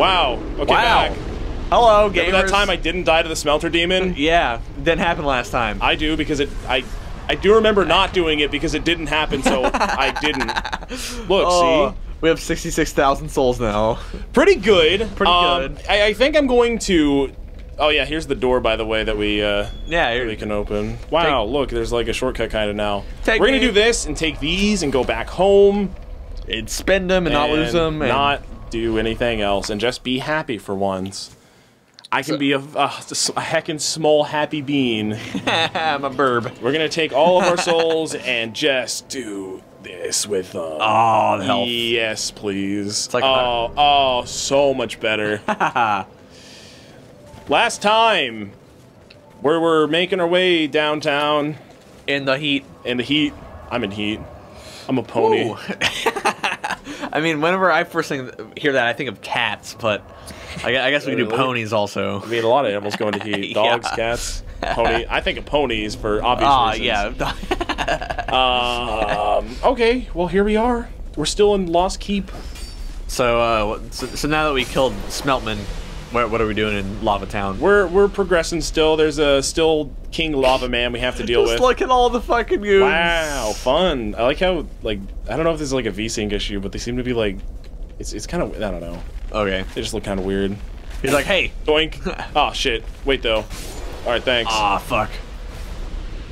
Wow. Okay, Wow. back. Hello, gamers. Remember that time I didn't die to the smelter demon? Yeah, didn't happen last time. I do because it. I. I do remember not doing it because it didn't happen, so I didn't. Look, Oh, see, we have 66,000 souls now. pretty good. Pretty Um, good. I, I think I'm going to. Oh yeah, here's the door, by the way, that we uh, Yeah, that here- we can open. Wow, look, there's like a shortcut kind of now. We're gonna do this and take these and go back home and spend them and, not lose them. And not do anything else, and just be happy for once. I can So- be a, a, a heckin' small happy bean. I'm a burb. We're gonna take all of our souls and just do this with them. Oh, the health. Yes, please. It's like oh, oh, so much better. Last time, where we're making our way downtown In the heat. in the heat. I'm in heat. I'm a pony. I mean, whenever I first think, hear that, I think of cats, but I, I guess we can do ponies also. I mean, a lot of animals go into heat. Yeah. Dogs, cats, pony. I think of ponies for obvious Ah, reasons. yeah. Um, okay, well, here we are. We're still in Lost Keep. so, uh, so, so now that we killed Smeltman, what, what are we doing in Lava Town? We're we're progressing still. There's a still King Lava Man we have to deal Just with. look at all the fucking goons. Wow, fun. I like how like I don't know if this is like a VSync issue, but they seem to be like it's it's kind of I don't know. Okay. They just look kind of weird. He's like, hey. Doink. oh shit. Wait though. All right, thanks. Ah, fuck.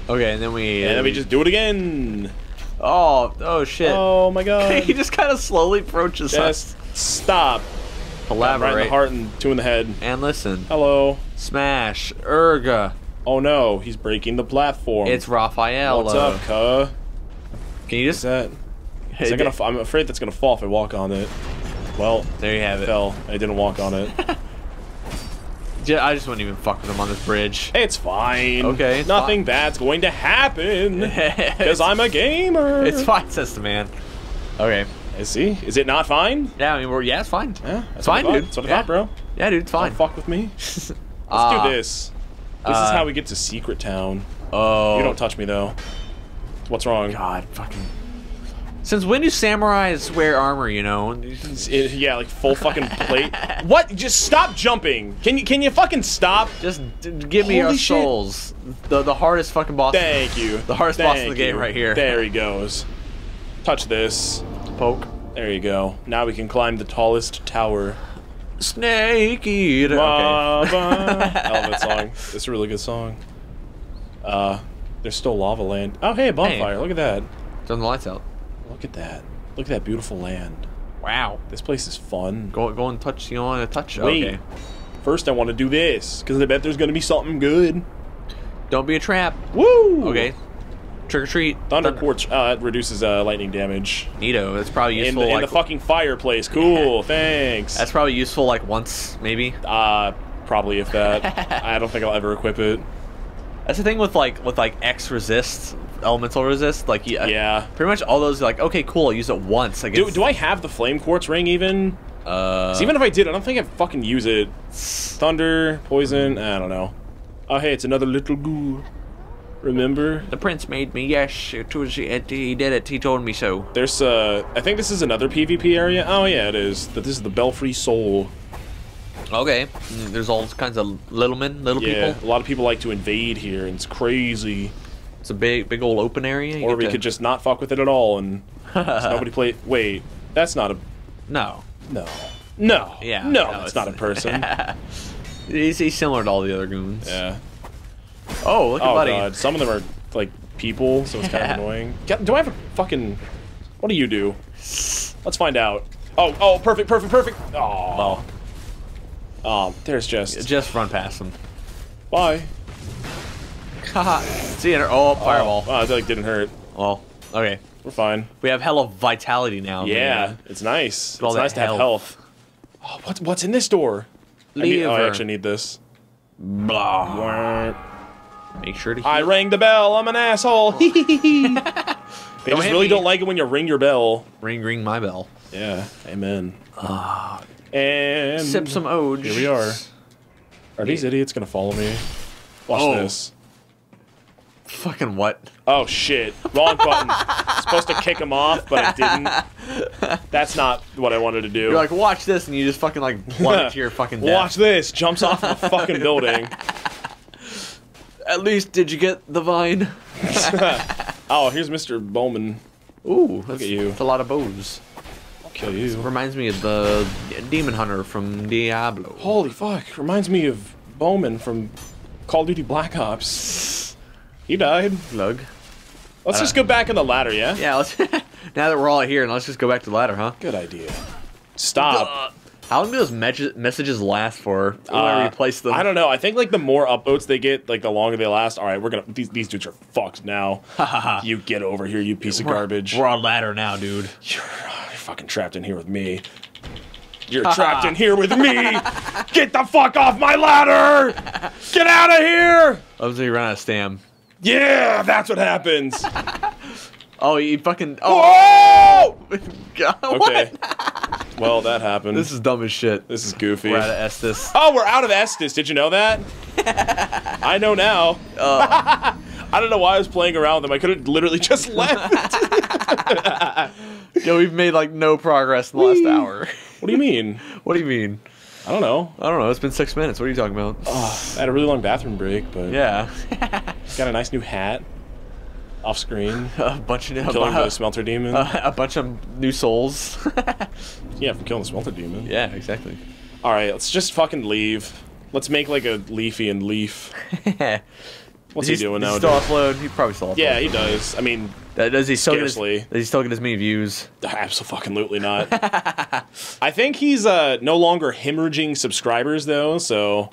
Okay, and then we. and then we just do it again. Oh, oh shit. Oh my god. he just kind of slowly approaches us. just stop. Right in the heart and two in the head. And listen. Hello. Smash. Urga. Oh no, he's breaking the platform. It's Raphael. What's up, cuh? Can you Is just. that? Is that gonna? I'm afraid that's gonna fall if I walk on it. Well, There you have it fell. I didn't walk on it. I just wouldn't even fuck with him on this bridge. It's fine. Okay, it's Nothing fine. bad's going to happen because Because I'm a gamer. It's fine, says the man. Okay. I see. Is it not fine? Yeah, I mean, we're, yeah, it's fine. Yeah, It's that's what I fine, dude. That's what I Yeah. thought, bro. Yeah, dude, it's fine. Don't fuck with me. Let's Ah. do this. This is uh, how we get to Secret Town. Oh. You don't touch me though. What's wrong? God, fucking. Since when do samurais wear armor? You know. It- yeah, like full fucking plate. what? Just stop jumping. Can you can you fucking stop? Just d- give me your Holy shit. souls. The the hardest fucking boss. Thank you. The hardest boss in the game you. right here. There he goes. Touch this. Poke. There you go. Now we can climb the tallest tower. Snake eater. Ba, Okay. I love that song. It's a really good song. Uh, there's still lava land. Oh, hey, a bonfire. Hey. Look at that. Turn the lights out. Look at that. Look at that beautiful land. Wow. This place is fun. Go go and touch. You want to touch. Wait. Okay. First, I want to do this because I bet there's gonna be something good. Don't be a trap. Woo! Okay. Trick or treat. Thunder Thun- quartz. Uh, reduces uh, lightning damage Neato. That's probably in useful. the, in like, the fucking fireplace. Cool. Thanks. that's probably useful like once maybe. uh, probably if that. I don't think I'll ever equip it. That's the thing with like with like X resist, elemental resist. Like yeah, Yeah. pretty much all those. Like okay, cool. I'll use it once. Like Do, do I have the flame quartz ring even? Uh, 'Cause even if I did, I don't think I'd fucking use it. Thunder, poison, I don't know. Oh, hey, it's another little ghoul. Remember? the prince made me. Yes, it was. It, he did it. He told me so. There's, uh, I think this is another PvP area. Oh, yeah, it is. That This is the Belfry Sol. Okay. Mm, There's all kinds of little men, little Yeah, people. a lot of people like to invade here, and it's crazy. It's a big, big old open area. You Or we to- could just not fuck with it at all, and nobody play. Wait, that's not a. no. No. No. Yeah, No, no, that's it's- not a person. He's, he's similar to all the other goons. yeah. Oh, look at Oh, buddy. God. Some of them are, like, people, so it's kind of annoying. Do I have a fucking. What do you do? Let's find out. Oh, oh, perfect, perfect, perfect. Oh. Well, Oh, there's just. just run past them. Bye. Haha. See you. Oh, oh, fireball. Oh, that like, didn't hurt. Well, okay. We're fine. We have hella vitality now. Yeah, man. it's nice. It's nice to have health. Oh, what, what's in this door? I, need, oh, I actually need this. Blah. Make sure to. I rang the bell. I'm an asshole. they just really me. don't like it when you ring your bell. ring, ring my bell. Yeah. Amen. Ah. and Sip some Oj. Here we are. Are these idiots gonna follow me? Watch Oh. this. Fucking what? Oh shit! Wrong button. Supposed to kick him off, but I didn't. That's not what I wanted to do. You're like, watch this, and you just fucking like plummet to your fucking death. Watch this! Jumps off of a fucking building. At least, did you get the vine? Oh, here's Mr. Bowman. Ooh, that's, at you. That's a lot of bows. I'll kill you. Reminds me of the demon hunter from Diablo. Holy fuck! Reminds me of Bowman from Call of Duty Black Ops. He died. Lug. Let's uh, just go back in the ladder, yeah? Yeah, let's. now that we're all here, and let's just go back to the ladder, huh? Good idea. Stop. Uh, How long do those me- messages last for? When I Uh, replace them. I don't know. I think like the more upvotes they get, like the longer they last. All right, we're gonna these these dudes are fucked now. you get over here, you piece of We're- garbage. We're on ladder now, dude. You're, you're fucking trapped in here with me. You're trapped in here with me. Get the fuck off my ladder! Get out of here! I was gonna run out of stam. Yeah, that's what happens. Oh, you fucking. Oh, Whoa! God, Okay. what? Well, that happened. This is dumb as shit. this is goofy. We're out of Estus. Oh, we're out of Estus. Did you know that? I know now. Uh, I don't know why I was playing around with them. I could have literally just left. yo, we've made like no progress in the last Whee! hour. what do you mean? what do you mean? I don't know. I don't know. It's been six minutes. What are you talking about? I had a really long bathroom break, but Yeah, got a nice new hat. Off screen. a bunch of Killing the uh, smelter demon. a bunch of new souls. yeah, from killing the smelter demon. yeah, exactly. All right, let's just fucking leave. Let's make like a leafy and leaf. What's he doing now? still upload? He probably still upload. Yeah, he does. I mean, Does he still get his, Scarcely. Does he still get as many views? absolutely not. I think he's uh, no longer hemorrhaging subscribers though, so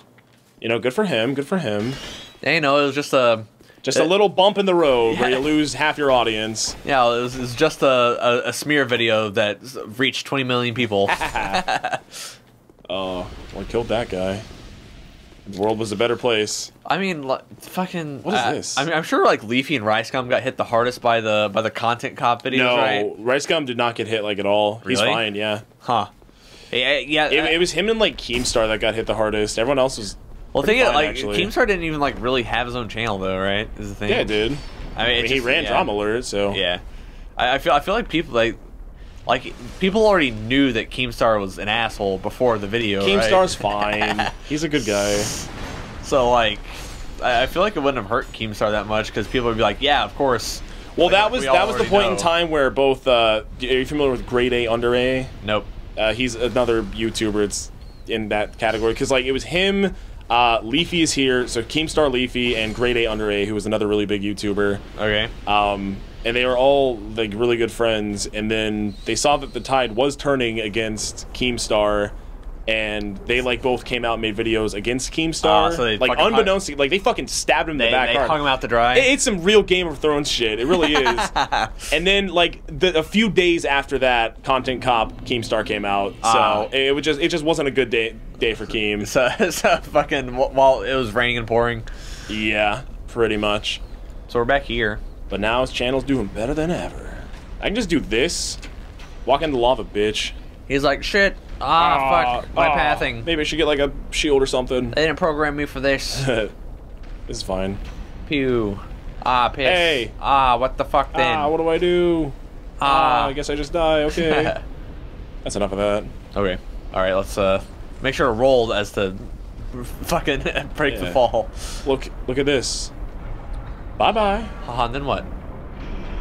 you know, good for him. Good for him. Yeah, you know, it was just a Just a little bump in the road where you lose half your audience. yeah, it was, it was just a, a, a smear video that reached 20 million people. Oh, well, I killed that guy. The world was a better place. I mean, like, fucking. What is uh, this? I mean, I'm sure like Leafy and Ricegum got hit the hardest by the by the content cop videos, no, right? Rice Gum did not get hit like at all. He's fine. Yeah, Huh? Yeah, yeah. it, uh, it was him and like Keemstar that got hit the hardest. Everyone else was. Well, think it, like actually. Keemstar didn't even like really have his own channel though, right? Is the thing. Yeah, dude. I mean, I mean, he just- ran yeah. Drama Alert, so Yeah, I, I feel I feel like people like like people already knew that Keemstar was an asshole before the video. right? Keemstar's fine. He's a good guy. So like, I, I feel like it wouldn't have hurt Keemstar that much because people would be like, yeah, of course. Well, Like, that was we that was the point in time where both. Uh, are you familiar with Grade A Under A? Nope. Uh, he's another YouTuber. It's in that category because like it was him. Uh, Leafy is here, so Keemstar Leafy and Grade A Under A, who was another really big YouTuber. Okay. Um, and they were all like really good friends. And then they saw that the tide was turning against Keemstar, and they like both came out and made videos against Keemstar. Ah, so they like unbeknownst, to, like they fucking stabbed him in They, the back they hung him out to dry. It- It's some real Game of Thrones shit. It really is. and then like the, a few days after that, Content Cop Keemstar came out. So Ah. it, was just it just wasn't a good day day for Keem. so, so fucking while it was raining and pouring. Yeah, pretty much. So we're back here. But now his channel's doing better than ever. I can just do this. Walk into the lava, bitch. He's like, shit. Ah, fuck. My ah, pathing. Maybe I should get like a shield or something. They didn't program me for this. this is fine. Pew. Ah, piss. Hey. Ah, what the fuck then? Ah, what do I do? Ah. I guess I just die. Okay. That's enough of that. okay. All right. Let's uh make sure to roll as to fucking break the fall. Look, look at this. Bye bye. Haha. And then what?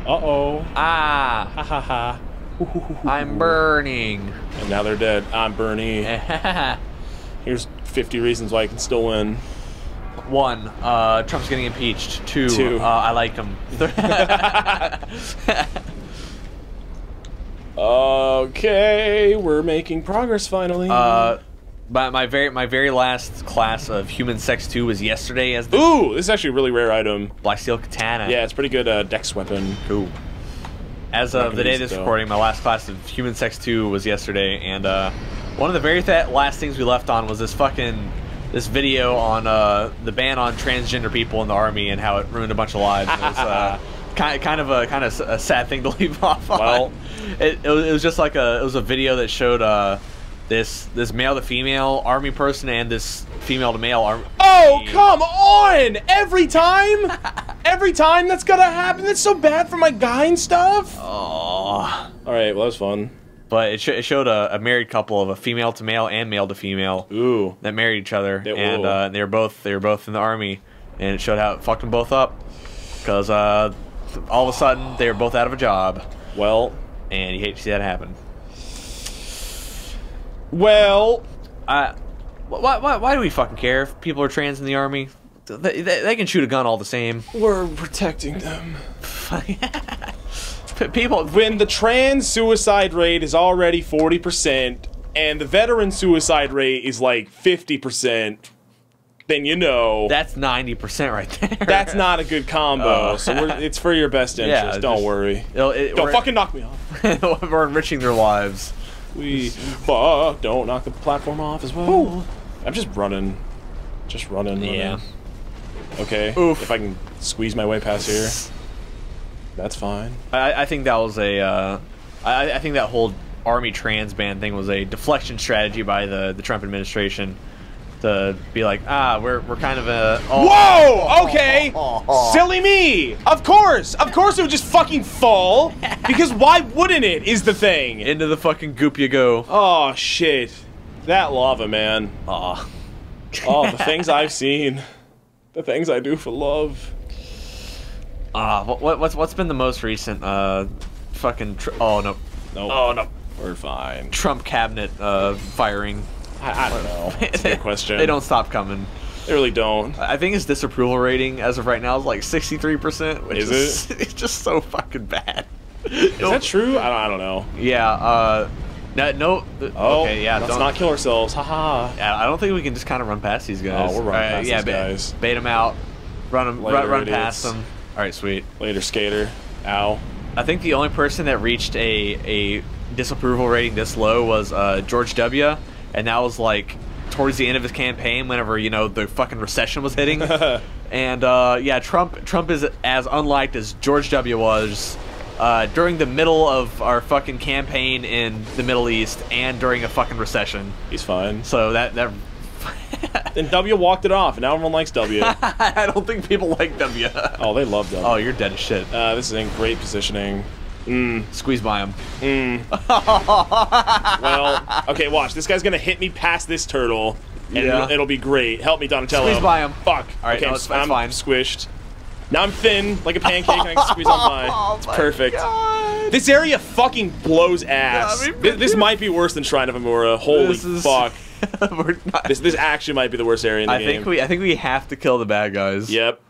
Uh oh. Ah, Ha ha ha. I'm burning. And now they're dead. I'm Bernie. Here's 50 reasons why I can still win. One, uh, Trump's getting impeached. Two, Two. Uh, I like him. Okay, we're making progress finally. uh, my, my very my very last class of Human Sex 2 was yesterday as the Ooh, this is actually a really rare item. Black Steel Katana. Yeah, it's pretty good uh, dex weapon. Cool. As of the day of this though. recording, my last class of Human Sex 2 was yesterday, and uh, one of the very th- last things we left on was this fucking this video on uh, the ban on transgender people in the army and how it ruined a bunch of lives. It was uh, kind kind of a kind of a sad thing to leave off on. Well- it, it, was, it was just like a it was a video that showed uh, this this male to female army person and this female to male army. Oh, come on! Every time? Every time that's gonna happen? That's so bad for my guy and stuff. Oh. Alright, well, that was fun. But it, sh- it showed a, a married couple of a female to male and male to female Ooh. that married each other, They- and uh, they were both they were both in the army, and it showed how it fucked them both up, because uh, all of a sudden they were both out of a job, Well, and you hate to see that happen. Well, Uh, why, why, why do we fucking care if people are trans in the army? They, they, they can shoot a gun all the same. we're protecting them. People, When the trans suicide rate is already 40% and the veteran suicide rate is like 50%, then you know that's ninety percent right there. that's not a good combo. Oh. so we're, it's for your best interest. Yeah, Don't just- worry. It- Don't fucking knock me off. we're enriching their lives. We fuck. Don't knock the platform off as well. I'm just running. Just running. running. Yeah. Okay. Oof. If I can squeeze my way past here, that's fine. I, I think that was a. Uh, I, I think that whole army trans ban thing was a deflection strategy by the the Trump administration to be like, ah, we're we're kind of a. Oh, Whoa! Okay. Silly me. Of course. Of course it would just fucking fall. Because why wouldn't it? Is the thing. Into the fucking goop you go. Oh shit. That lava, man. Aw. Oh, the things I've seen. The things I do for love. Ah, what, what what's what's been the most recent uh fucking tr- oh no No. oh no We're fine. Trump cabinet uh firing. I, I don't know. That's a good question. they don't stop coming. They really don't. I think his disapproval rating as of right now is like 63%, which Is is, it's just so fucking bad. Is that true? I don't, I don't know. Yeah, uh no, no Oh, okay, yeah, let's don't, not kill ourselves. Haha. yeah, I don't think we can just kind of run past these guys. Oh, we're running Alright, past yeah, these guys. Bait them out. Run them Later, run, run past them. All right, sweet. Later, skater. Ow. I think the only person that reached a a disapproval rating this low was uh, George W. And that was like towards the end of his campaign, whenever you know the fucking recession was hitting. and uh, yeah, Trump Trump is as unliked as George W. was uh, during the middle of our fucking campaign in the Middle East and during a fucking recession. He's fine. So that that. Then W walked it off, and now everyone likes W. I don't think people like W. oh, they love W. Oh, you're dead as shit. Uh, this is in great positioning. Mm, Squeeze by him. mm. well, okay, watch. This guy's gonna hit me past this turtle, and Yeah. it'll, be great. Help me, Donatello. Squeeze by him. Fuck. All right, okay, no, I'm, it's- I'm fine. squished. Now I'm thin, like a pancake, and I can squeeze on by. Oh It's my perfect. God. This area fucking blows ass. Yeah, I this, this might be worse than Shrine of Amana. Holy is- fuck. This this actually might be the worst area in the I game. think we I think we have to kill the bad guys. Yep.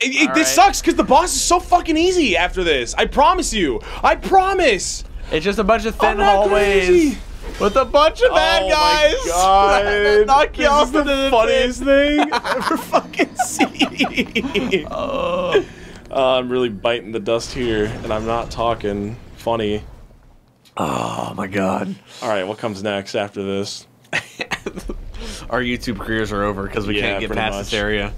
It, it, this right. sucks because the boss is so fucking easy after this. I promise you. I promise. It's just a bunch of thin hallways crazy. with a bunch of bad oh guys. my god. Knock you this off is the the funniest thing I've ever fucking seen. Oh. Uh, I'm really biting the dust here, and I'm not talking funny. oh my god. All right, what comes next after this? Our YouTube careers are over because we Yeah, can't get past much. this area.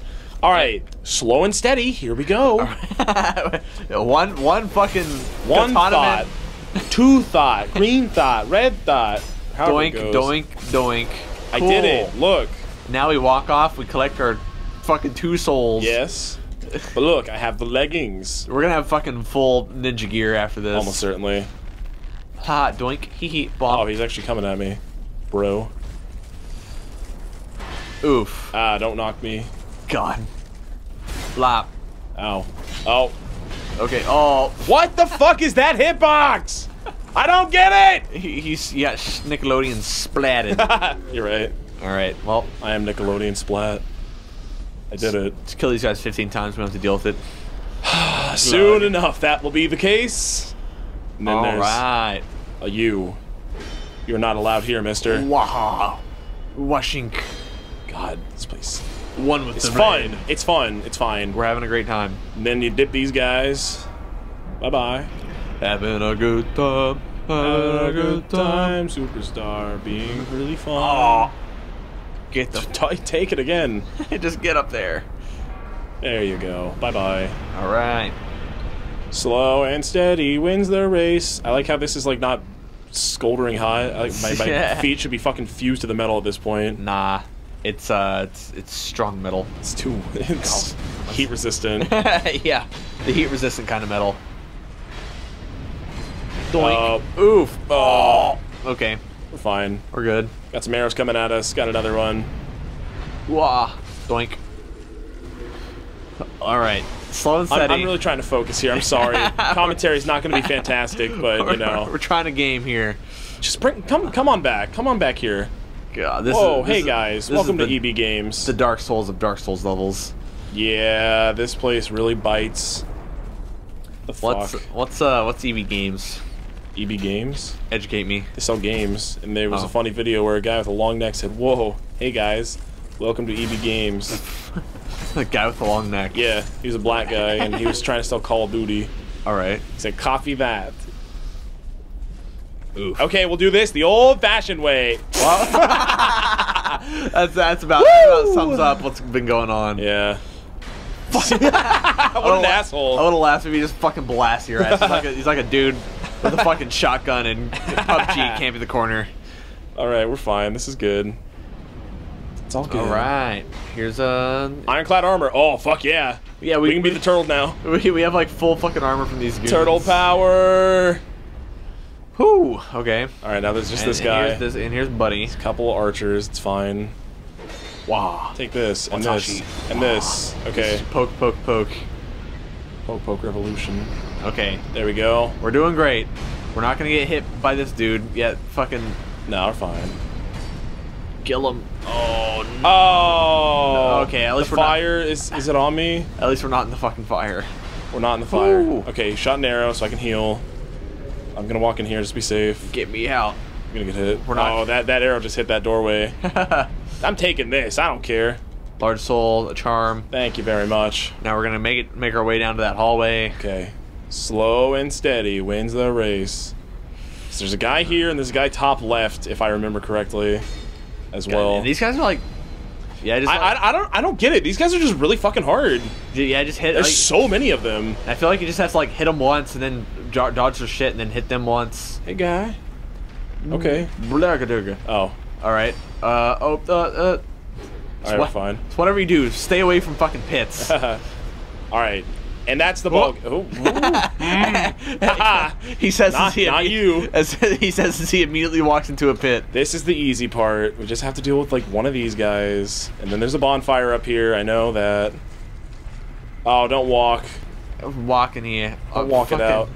All right, slow and steady. Here we go. one one fucking One thought, two thought, green thought, red thought. Doink, doink, doink. I did it. Look. Now we walk off. We collect our fucking two souls. Yes. But look, I have the leggings. We're gonna have fucking full ninja gear after this. Almost certainly. Ha, doink, hee hee, Oh, he's actually coming at me. Bro. Oof. Ah, don't knock me. God. Flop. Ow. Oh. Okay. Oh, What the fuck is that hitbox? I don't get it! he, he's yeah. sh- Nickelodeon splatted. You're right. All right. Well, I am Nickelodeon Splat. I did it. let's kill these guys 15 times. We don't have to deal with it. Soon enough, that will be the case. And then All there's right. a you. You're not allowed here, mister. Wow. Washink. God, this place. One with It's the fun. rain. It's fun. It's fine. We're having a great time. And then you dip these guys. Bye bye. Having a good time. Having a good time, superstar. Being really fun. Oh. Get the. T- take it again. Just get up there. There you go. Bye bye. All right. Slow and steady wins the race. I like how this is like not scoldering hot. Like, my, my Yeah. feet should be fucking fused to the metal at this point. Nah, it's uh, it's it's strong metal. It's too. It's heat resistant. yeah, the heat resistant kind of metal. Uh, Doink. Oof. oh, Okay, we're fine. we're good. Got some arrows coming at us. Got another one. Wah. Doink. All right. Slow and I'm, steady. I'm really trying to focus here. I'm sorry. Commentary's not going to be fantastic, but you know. we're know, trying a game here. just bring come come on back. Come on back here. God, this Whoa, is, this hey is- guys, welcome to EB Games. the Dark Souls of Dark Souls levels. Yeah, this place really bites. The What's fuck? what's uh what's EB Games? EB Games? Educate me. They sell games, and there was Oh. a funny video where a guy with a long neck said, "Whoa, hey guys, welcome to EB Games." the guy with the long neck. yeah, he was a black guy, and he was trying to sell Call of Duty. All right. He said, "Copy that." Okay, we'll do this the old-fashioned way. That's that's about, about sums up what's been going on. Yeah. what an asshole. I would have laughed if he just fucking blasted your ass. He's like a, he's like a dude with a fucking shotgun and PUBG camping the corner. All right, we're fine. This is good. It's all good. All right. Here's a Ironclad armor. Oh fuck yeah. yeah. We We, can be the turtle now. we we have like full fucking armor from these goons. Turtle power. Whoo. Okay. All right, now there's just And- this and guy. here's this, and here's Buddy. Couple archers. It's fine. Wow. Take this and Watashi. this and this. Okay. Poke, poke, poke. Poke poke revolution. Okay. There we go. We're doing great. We're not gonna get hit by this dude yet. Fucking No, we're fine. kill him. Oh no. Oh. Okay, at least the we're not- fire is is it on me? At least we're not in the fucking fire. We're not in the fire. Ooh. Okay, shot an arrow so I can heal. I'm gonna walk in here just be safe. Get me out. I'm gonna get hit. We're not- Oh, that that arrow just hit that doorway. I'm taking this. I don't care. Large soul, a charm. Thank you very much. Now we're gonna make it make our way down to that hallway. Okay. Slow and steady wins the race. So there's a guy here and there's a guy top left, if I remember correctly, as well. And these guys are like, yeah, just I, like- I, I don't I don't get it. These guys are just really fucking hard. yeah, just hit. There's Like, so many of them. I feel like you just have to like hit them once and then dodge their shit and then hit them once. Hey guy. Okay. Oh. All right. Uh oh. Uh. uh All right, fine. It's whatever you do. Stay away from fucking pits. All right. And that's the ball. Oh. Haha. he says Not- he not you. As he says as he immediately walks into a pit. This is the easy part. We just have to deal with like one of these guys. And then there's a bonfire up here. I know that. Oh, don't walk. I'm walking here. I'll I'm walk it out.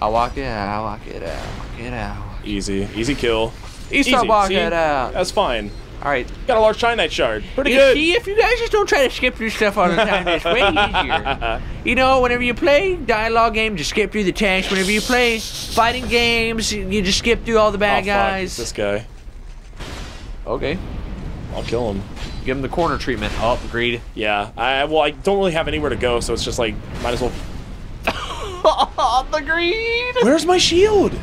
I'll walk it out. I'll walk it out. Walk it out. Easy. Easy kill. Start Easy. walking See? it out. That's fine. All right. Got a large Titanite shard. Pretty You good. see, if you guys just don't try to skip through stuff all the time, it's way easier. You know, whenever you play dialogue games, you skip through the tanks. Whenever you play fighting games, you just skip through all the oh, bad. It's guys. this guy. Okay. I'll kill him. Give him the corner treatment. Oh, agreed. Yeah. I well, I don't really have anywhere to go, so it's just like might as well. oh, the greed. Where's my shield?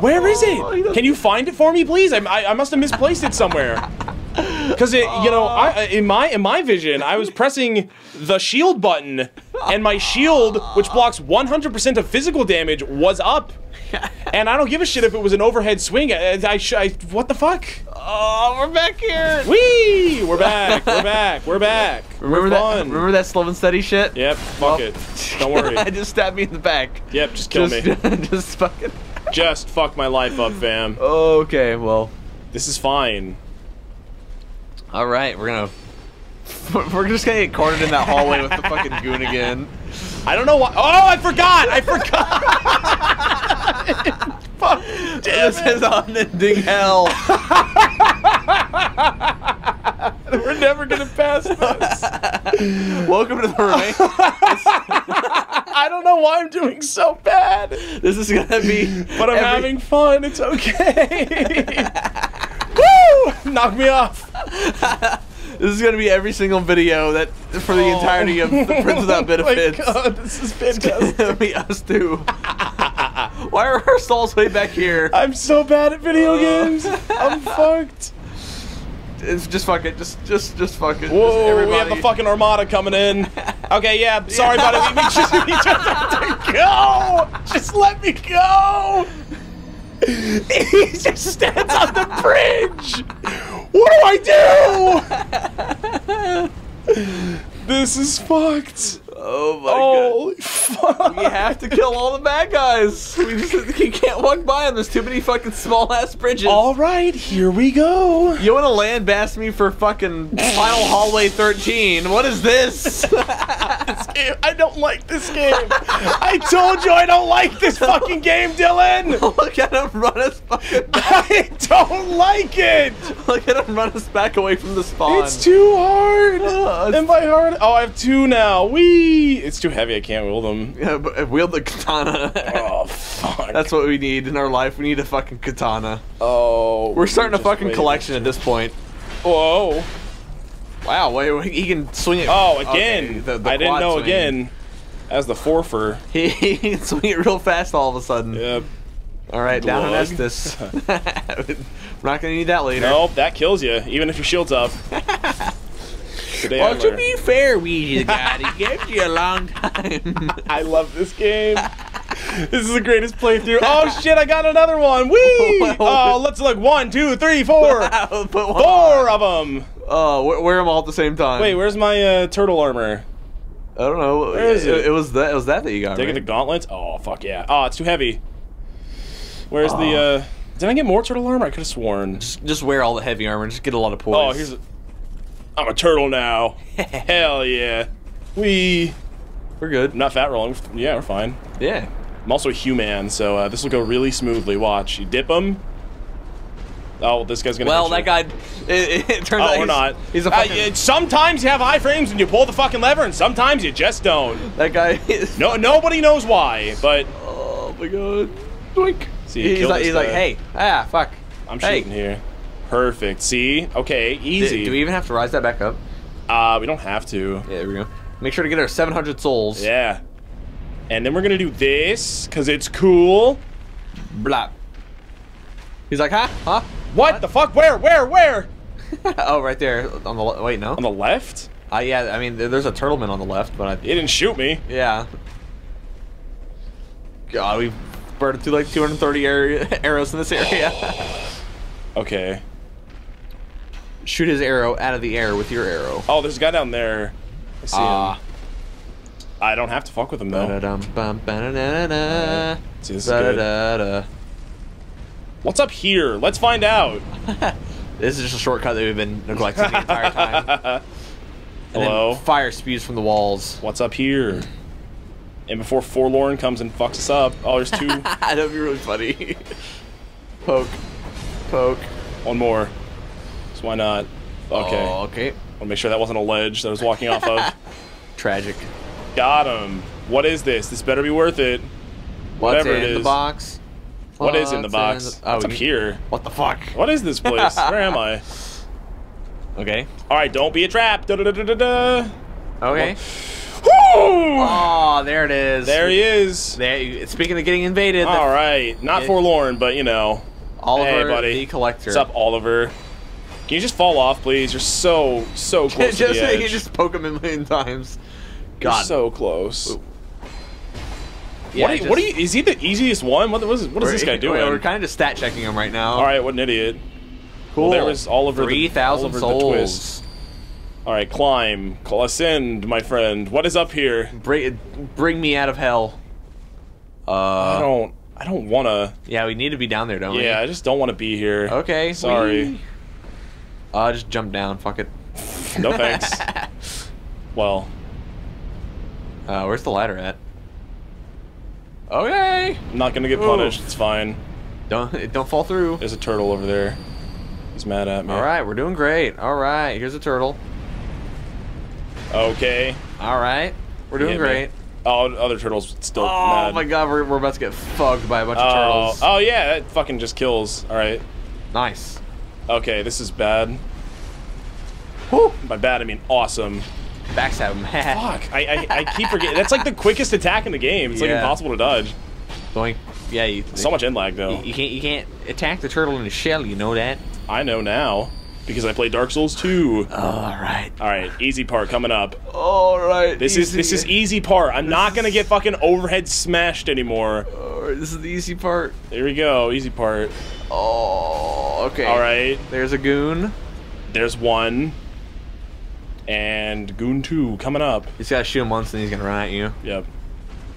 Where is Oh, it? Can you find it for me, please? I, I, I must have misplaced it somewhere. Because it, you know, I, oh. in my in my vision, I was pressing the shield button, and my shield, which blocks 100% of physical damage, was up. And I don't give a shit if it was an overhead swing. I, I, I what the fuck? Oh, we're back here. Whee! We're back. We're back. We're back. Remember We're that? fun. Remember that slow and steady shit? Yep. Fuck Well, it. Don't worry. I just stabbed me in the back. Yep. Just kill just, me. just fucking. Just fuck my life up, fam. Okay, well, This is fine. all right, we're gonna. We're just gonna get cornered in that hallway with the fucking goon again. I don't know why. Oh, I forgot. I forgot. Fuck. This is unending hell. We're never gonna pass this. Welcome to the remain. I don't know why I'm doing so bad, This is gonna be. but I'm every- having fun. It's okay. Woo! Knock me off. This is gonna be every single video that for the Oh. entirety of the Prince Without Benefits. Oh my god, this is fantastic. It'll be us two. Why are our stalls way back here? I'm so bad at video oh. games. I'm fucked. It's just fuck it. Just, just, just fuck it. Whoa, we have the fucking armada coming in. Okay, yeah, sorry, buddy. We, we just, we just have to go. Just let me go. he just stands on the bridge. What do I do? this is fucked. Oh my Holy fuck. god. We have to kill all the bad guys. We just you can't walk by them. There's too many fucking small ass bridges. All right, here we go. You want to land bash me for fucking Final Hallway 13? What is this? This game- I don't like this game. I told you I don't like this fucking game, Dillon. Look at him run us fucking back. I don't like it. Look at him run us back away from the spawn. It's too hard. Uh, it's- and by hard, oh, I have two now. It's too heavy. I can't wield them. Yeah, but wield the katana. Oh fuck. That's what we need in our life. We need a fucking katana. oh. We're starting a fucking collection at this point. Whoa. Wow, wait, he can swing it. Oh, Okay, again. the- the I didn't know swing. again. As the forfer. He, he can swing it real fast all of a sudden. Yep. All right, down Glug. Estus. We're not gonna need that later. Nope, that kills you, even if your shield's up. Good Well, to be fair, Weegee God, it gives you a long time. I love this game. This is the greatest playthrough. Oh shit, I got another one. Whee! Oh, let's look. One, two, three, four. Wow, put one Four of them. Oh, wear, wear them all at the same time. Wait, where's my uh, turtle armor? I don't know. Where is it? It was that. It was that that you got. Did I right? get the gauntlets? Oh, fuck yeah. Oh, it's too heavy. Where's Oh. the, uh... Did I get more turtle armor? I could have sworn. Just, just wear all the heavy armor. Just get a lot of poise. Oh, here's a... I'm a turtle now. Hell yeah. We... We're good. Not fat rolling. Yeah, we're fine. Yeah. I'm also a human, so uh, this will go really smoothly. Watch. You dip him. Oh, this guy's gonna Well, that guy. It, it turns Oh, out or he's, not. He's a Uh, fucking. yeah, sometimes you have iframes and you pull the fucking lever, and sometimes you just don't. that guy is. No, nobody knows why, but Oh my god. Doink. See, you he's like, he's like, hey, ah, fuck. I'm hey. shooting here. Perfect. See? Okay, easy. Do we even have to rise that back up? Uh, we don't have to. Yeah, there we go. Make sure to get our 700 souls. Yeah. And then we're gonna do this because it's cool. Blah. He's like, huh? Huh? What, the fuck? Where? Where? Where? oh, right there on the wait, no. On the left? Uh, yeah, I mean, there's a turtleman on the left, but I, He didn't shoot me. yeah. God, we've burned through like 230 ar- arrows in this area. Okay. Shoot his arrow out of the air with your arrow. Oh, there's a guy down there. I see Ah. him. I don't have to fuck with him though. See, this is good. What's up here? Let's find out. This is just a shortcut that we've been neglecting the entire time. And then Hello? fire spews from the walls. What's up here? And before Forlorn comes and fucks us up, oh, there's two. That'd be really funny. Poke. Poke. One more. So why not? Okay. Oh, okay. I'll make sure that wasn't a ledge that I was walking off of. Tragic. Got him. What is this? This better be worth it. What's Whatever in it the is. box? What is in the What's box? the- oh, What's up you- here? What the fuck? What is this place? Where am I? Okay. All right, don't be a trap. Da da da da da. Okay. Oh, there it is. There he is. There. Speaking of getting invaded, All right, not Yeah. forlorn, but you know. Oliver Hey, buddy. the collector. What's up, Oliver? Can you just fall off, please? You're so so close just, to the edge. you just poke him a million times. You're God. so close. Ooh. Yeah, what, are you, what are you? Is he the easiest one? What, what is, what is this guy doing? We're kind of just stat checking him right now. All right, what an idiot. cool. there was Oliver the- Three thousand Oliver the souls. All right, climb, ascend, my friend. What is up here? Bring, bring me out of hell. Uh, I don't. I don't wanna. yeah, we need to be down there, don't we? Yeah, I just don't want to be here. Okay. Sorry. Uh, just jump down. Fuck it. No thanks. well, Uh, where's the ladder at? Okay. I'm not gonna get Ooh. punished. It's fine. Don't don't fall through. There's a turtle over there. He's mad at me. All right, we're doing great. All right, here's a turtle. Okay. All right, we're doing me. great. Oh, other turtles still Oh mad. my god, we're, we're about to get fucked by a bunch of Oh, turtles. oh yeah, that fucking just kills. All right. Nice. Okay, this is bad. Whew. By bad, I mean awesome. Backstab him. Fuck, I, I, I keep forgetting. That's like the quickest attack in the game. It's like impossible to dodge. Doink. Yeah, you, So much end lag though. you, you can't you can't attack the turtle in the shell. You know that. I know now. Because I play Dark Souls 2. All right. All right, easy part coming up. All right. This is this is easy part. I'm not gonna get fucking overhead smashed anymore. All right, this is the easy part. There we go, easy part. Oh, okay. All right, There's a goon. there's one, and Goon 2 coming up. He's got to shoot him once, and he's gonna run at you. Yep.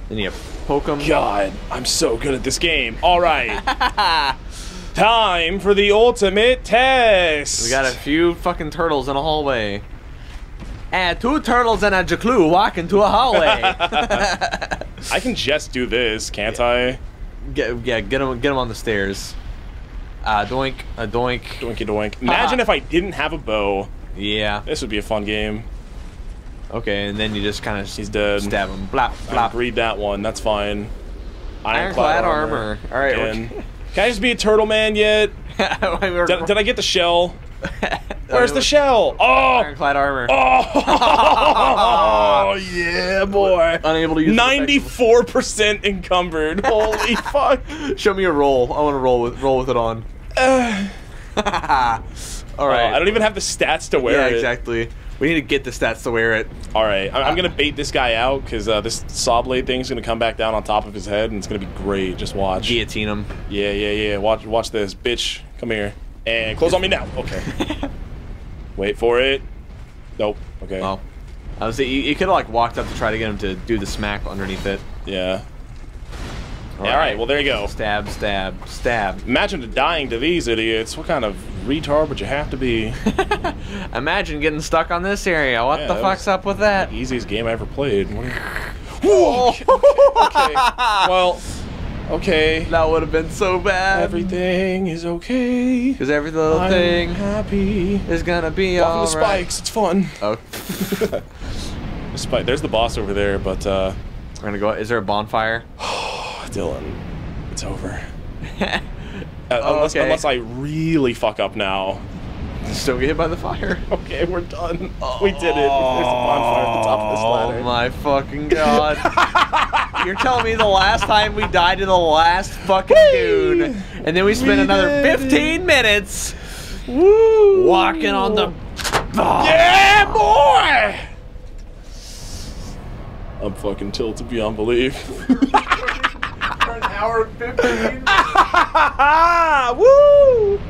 Then you poke him. God, I'm so good at this game. All right, time for the ultimate test. We got a few fucking turtles in a hallway. And two turtles and a jaclue walk into a hallway. I can just do this, can't I? get, yeah, get him, get him on the stairs. Uh, doink, a doink. Doinky doink. Imagine if I didn't have a bow. Yeah. This would be a fun game. Okay, and then you just kind of He's dead. stab him. Blap, I read that one. That's fine. Ironclad armor. All right. Can I just be a turtle man yet? Did, did I get the shell? Where's the shell? Oh! Ironclad armor. Oh, oh yeah, boy. Unable to use. Ninety-four percent encumbered. Holy fuck! Show me a roll. I want to roll with roll with it on. Uh, All right. I don't even have the stats to wear Yeah, it. Yeah, exactly. We need to get the stats to wear it. All right, I'm, I'm gonna bait this guy out because uh, this saw blade thing's gonna come back down on top of his head, and it's gonna be great. Just watch. Guillotine him. Yeah, yeah, yeah. Watch, watch this, bitch. Come here and close on me now. Okay. Wait for it. Nope. Okay. Oh. I was. You, you could have like walked up to try to get him to do the smack underneath it. Yeah. All right. Well, there you go. Stab, stab, stab. Imagine dying to these idiots. What kind of retard would you have to be? Imagine getting stuck on this area. What Yeah, the fuck's up with that? Easiest game I ever played. You- Whoa. Okay. okay. Well. Okay. That would have been so bad. Everything is okay. Because every little I'm thing happy. is gonna be Walking all the right. spikes. It's fun. Oh, spike. There's the boss over there, but uh, we're gonna go. Is there a bonfire? Dillon, it's over. Uh, Oh, unless, okay. unless I really fuck up now. Still get hit by the fire. Okay, we're done. we did it. There's a bonfire at the top of this ladder. Oh my fucking god. You're telling me the last time we died to the last fucking goon, and then we spent We another did 15 minutes Woo! walking on the. Yeah, boy! I'm fucking tilted beyond belief. Hour and 15 Woo!